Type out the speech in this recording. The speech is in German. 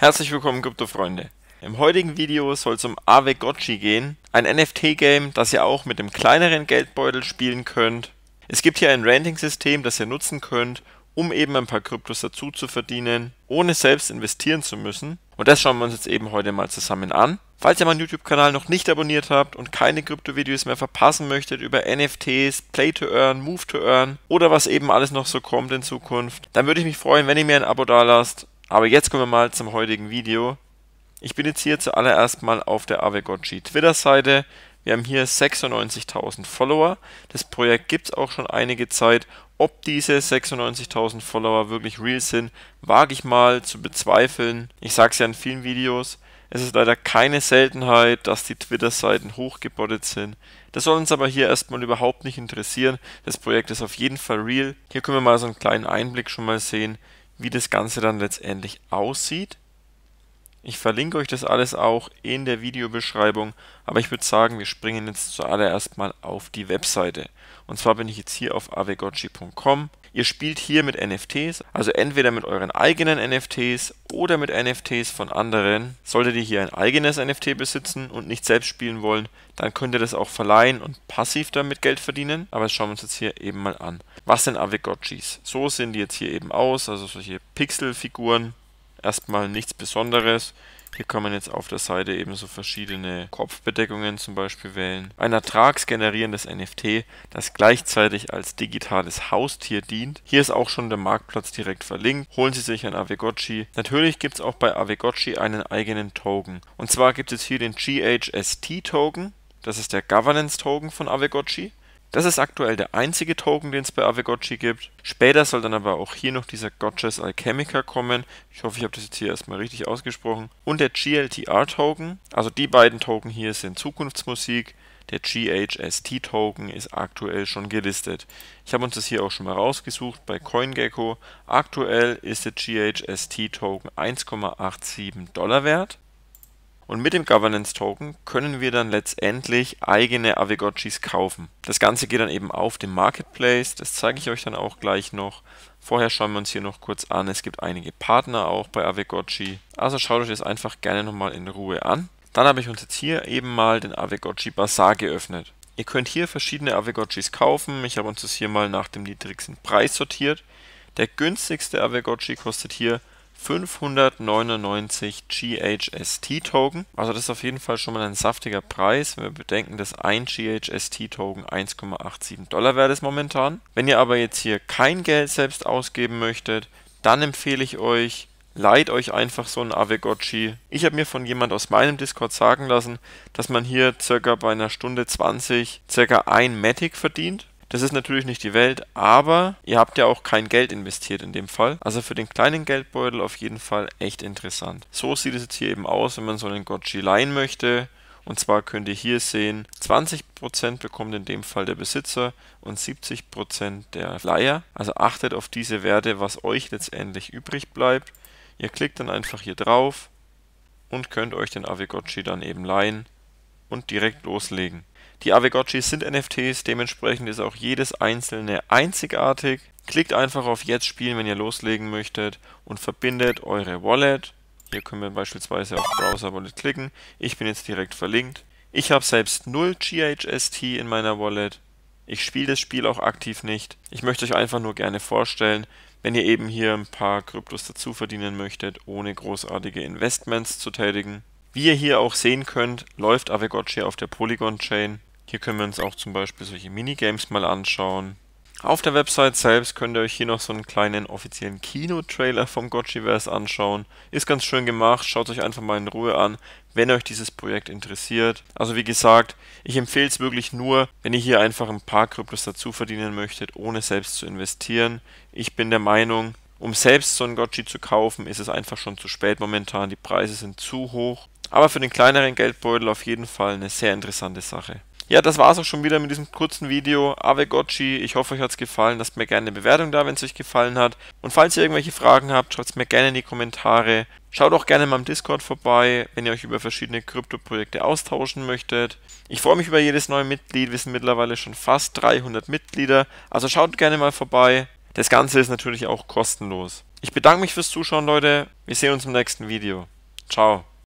Herzlich willkommen Krypto-Freunde. Im heutigen Video soll es um Avegotchi gehen, ein NFT-Game, das ihr auch mit dem kleineren Geldbeutel spielen könnt. Es gibt hier ein Ranting-System, das ihr nutzen könnt, um eben ein paar Kryptos dazu zu verdienen, ohne selbst investieren zu müssen. Und das schauen wir uns jetzt eben heute mal zusammen an. Falls ihr meinen YouTube-Kanal noch nicht abonniert habt und keine Krypto-Videos mehr verpassen möchtet über NFTs, Play to Earn, Move to Earn oder was eben alles noch so kommt in Zukunft, dann würde ich mich freuen, wenn ihr mir ein Abo da lasst. Aber jetzt kommen wir mal zum heutigen Video. Ich bin jetzt hier zuallererst mal auf der Avegotchi Twitter-Seite. Wir haben hier 96.000 Follower. Das Projekt gibt es auch schon einige Zeit. Ob diese 96.000 Follower wirklich real sind, wage ich mal zu bezweifeln. Ich sage es ja in vielen Videos. Es ist leider keine Seltenheit, dass die Twitter-Seiten hochgebottet sind. Das soll uns aber hier erstmal überhaupt nicht interessieren. Das Projekt ist auf jeden Fall real. Hier können wir mal so einen kleinen Einblick schon mal sehen, wie das Ganze dann letztendlich aussieht. Ich verlinke euch das alles auch in der Videobeschreibung, aber ich würde sagen, wir springen jetzt zuallererst mal auf die Webseite. Und zwar bin ich jetzt hier auf avegotchi.com. Ihr spielt hier mit NFTs, also entweder mit euren eigenen NFTs oder mit NFTs von anderen. Solltet ihr hier ein eigenes NFT besitzen und nicht selbst spielen wollen, dann könnt ihr das auch verleihen und passiv damit Geld verdienen. Aber das schauen wir uns jetzt hier eben mal an. Was sind Avegotchis? So sehen die jetzt hier eben aus, also solche Pixelfiguren erstmal nichts Besonderes. Hier kann man jetzt auf der Seite eben so verschiedene Kopfbedeckungen zum Beispiel wählen. Ein ertragsgenerierendes NFT, das gleichzeitig als digitales Haustier dient. Hier ist auch schon der Marktplatz direkt verlinkt. Holen Sie sich ein Avegotchi. Natürlich gibt es auch bei Avegotchi einen eigenen Token. Und zwar gibt es hier den GHST Token. Das ist der Governance Token von Avegotchi. Das ist aktuell der einzige Token, den es bei Avegotchi gibt. Später soll dann aber auch hier noch dieser Gotchas Alchemica kommen. Ich hoffe, ich habe das jetzt hier erstmal richtig ausgesprochen. Und der GLTR-Token. Also die beiden Token hier sind Zukunftsmusik. Der GHST-Token ist aktuell schon gelistet. Ich habe uns das hier auch schon mal rausgesucht bei CoinGecko. Aktuell ist der GHST-Token 1,87 Dollar wert. Und mit dem Governance Token können wir dann letztendlich eigene Avegotchis kaufen. Das Ganze geht dann eben auf dem Marketplace, das zeige ich euch dann auch gleich noch. Vorher schauen wir uns hier noch kurz an, es gibt einige Partner auch bei Avegotchi. Also schaut euch das einfach gerne nochmal in Ruhe an. Dann habe ich uns jetzt hier eben mal den Avegotchi Bazaar geöffnet. Ihr könnt hier verschiedene Avegotchis kaufen. Ich habe uns das hier mal nach dem niedrigsten Preis sortiert. Der günstigste Avegotchi kostet hier 599 GHST-Token. Also das ist auf jeden Fall schon mal ein saftiger Preis, wenn wir bedenken, dass ein GHST-Token 1,87 Dollar wert ist momentan. Wenn ihr aber jetzt hier kein Geld selbst ausgeben möchtet, dann empfehle ich euch, leiht euch einfach so ein Avegotchi. Ich habe mir von jemand aus meinem Discord sagen lassen, dass man hier circa bei einer Stunde 20 circa ein Matic verdient. Das ist natürlich nicht die Welt, aber ihr habt ja auch kein Geld investiert in dem Fall. Also für den kleinen Geldbeutel auf jeden Fall echt interessant. So sieht es jetzt hier eben aus, wenn man so einen Gotchi leihen möchte. Und zwar könnt ihr hier sehen, 20% bekommt in dem Fall der Besitzer und 70% der Leiher. Also achtet auf diese Werte, was euch letztendlich übrig bleibt. Ihr klickt dann einfach hier drauf und könnt euch den Avegotchi dann eben leihen und direkt loslegen. Die Avegotchis sind NFTs, dementsprechend ist auch jedes einzelne einzigartig. Klickt einfach auf Jetzt spielen, wenn ihr loslegen möchtet und verbindet eure Wallet. Hier können wir beispielsweise auf Browser Wallet klicken. Ich bin jetzt direkt verlinkt. Ich habe selbst 0 GHST in meiner Wallet. Ich spiele das Spiel auch aktiv nicht. Ich möchte euch einfach nur gerne vorstellen, wenn ihr eben hier ein paar Kryptos dazu verdienen möchtet, ohne großartige Investments zu tätigen. Wie ihr hier auch sehen könnt, läuft Avegotchi auf der Polygon Chain. Hier können wir uns auch zum Beispiel solche Minigames mal anschauen. Auf der Website selbst könnt ihr euch hier noch so einen kleinen offiziellen Kino-Trailer vom Gotchiverse anschauen. Ist ganz schön gemacht, schaut euch einfach mal in Ruhe an, wenn euch dieses Projekt interessiert. Also wie gesagt, ich empfehle es wirklich nur, wenn ihr hier einfach ein paar Kryptos dazu verdienen möchtet, ohne selbst zu investieren. Ich bin der Meinung, um selbst so ein Gotchi zu kaufen, ist es einfach schon zu spät momentan. Die Preise sind zu hoch. Aber für den kleineren Geldbeutel auf jeden Fall eine sehr interessante Sache. Ja, das war es auch schon wieder mit diesem kurzen Video. Avegotchi, ich hoffe, euch hat es gefallen. Lasst mir gerne eine Bewertung da, wenn es euch gefallen hat. Und falls ihr irgendwelche Fragen habt, schreibt es mir gerne in die Kommentare. Schaut auch gerne mal im Discord vorbei, wenn ihr euch über verschiedene Krypto-Projekte austauschen möchtet. Ich freue mich über jedes neue Mitglied. Wir sind mittlerweile schon fast 300 Mitglieder. Also schaut gerne mal vorbei. Das Ganze ist natürlich auch kostenlos. Ich bedanke mich fürs Zuschauen, Leute. Wir sehen uns im nächsten Video. Ciao.